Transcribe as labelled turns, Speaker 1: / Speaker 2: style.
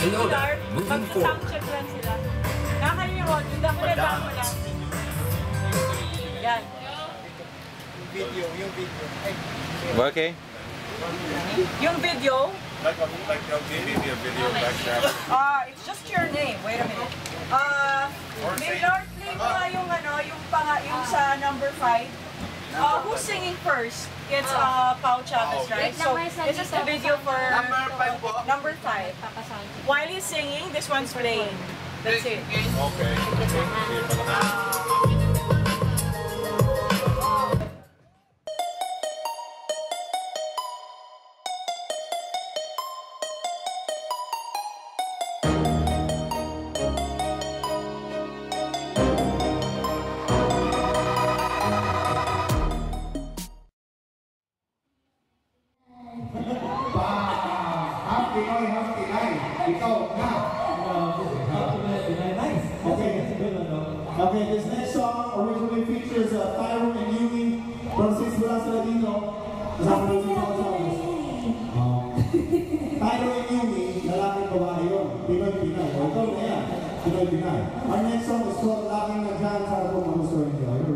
Speaker 1: Hello there. Moving forward.
Speaker 2: mag-sound check lang sila. Nakakalimutan mo, yung damo na damo lang. Yan.
Speaker 3: Video, yung video. Ay,
Speaker 4: Okay.
Speaker 2: Yung video,
Speaker 5: Like a, like a video, video background.
Speaker 2: ah, it's just your name. Wait a minute. Ah,
Speaker 5: say-
Speaker 2: Maynard, play mo nga yung ano, yung panga, yung sa number 5. Uh, who's singing first? It's uh, Pau Chavez, right? So, this is the video for
Speaker 3: number 5 po.
Speaker 2: number 5. While he's singing, this one's playing. That's it.
Speaker 5: Okay. Okay.
Speaker 6: Okay, this next song originally features uh, Thyro and Yumi from Six Velas Latino. Thyro and Yumi, lalaki babae yun. Pinoy-Pinay. Oh, Ito na yan. Pinoy-Pinay. Our next song is called Laking Nagyan. Sana po magustuhin nyo.